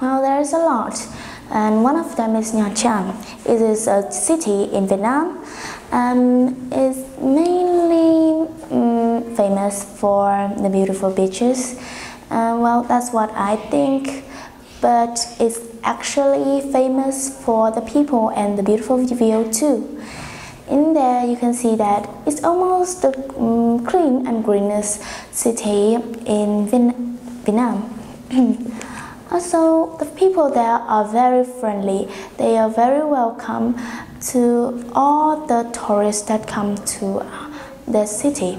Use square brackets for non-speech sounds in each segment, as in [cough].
there's a lot, and one of them is Nha Trang. It is a city in Vietnam. and it's mainly um, famous for the beautiful beaches. Uh, well, that's what I think, but it's actually famous for the people and the beautiful view too. In there, you can see that it's almost the um, clean and greenest city in Vietnam. [clears throat] also, the people there are very friendly. They are very welcome to all the tourists that come to the city.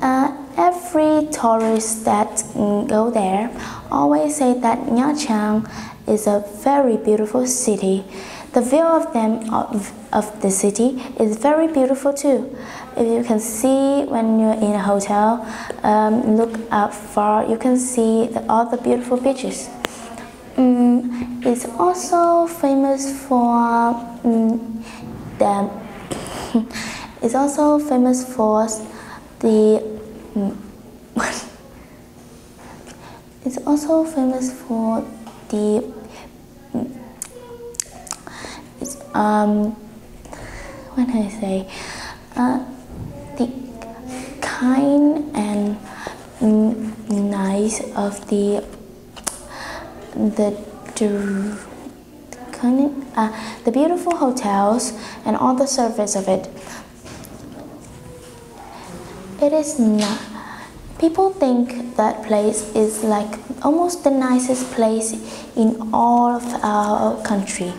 Uh, every tourist that mm, go there always say that Nha Trang is a very beautiful city. The view of them of, of the city is very beautiful too. If you can see when you're in a hotel, um, look up far, you can see the, all the beautiful beaches. Um, it's also famous for um, the. [laughs] it's also famous for the. Mm, it's also famous for the um, what I say? Uh, the kind and nice of the the kind uh, the beautiful hotels and all the service of it. It is not. People think that place is like almost the nicest place in all of our country.